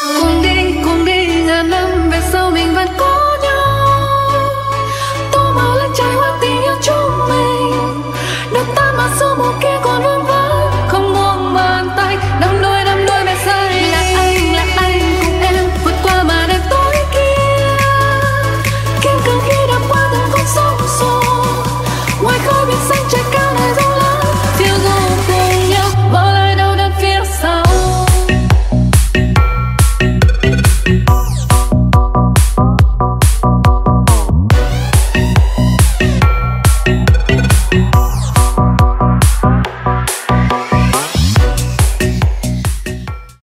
cùng đi cùng đi, ngàn năm về sau mình vẫn có nhau. Tô màu lên trái hoa tình yêu chúng mình. Đôi ta mà dù một kia